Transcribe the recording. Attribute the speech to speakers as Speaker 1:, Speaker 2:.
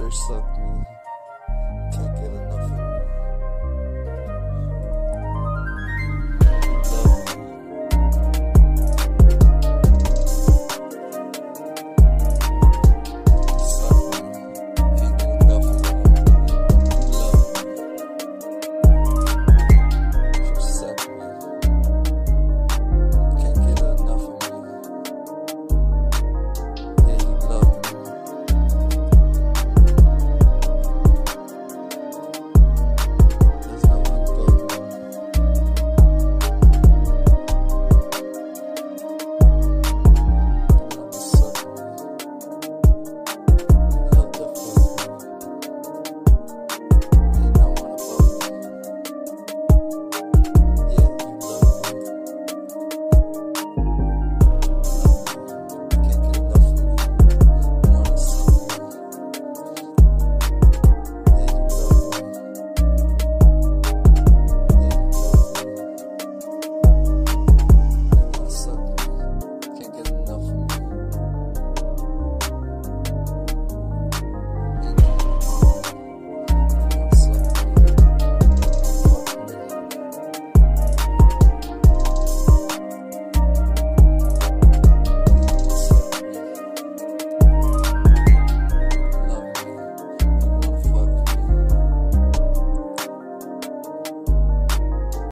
Speaker 1: or me.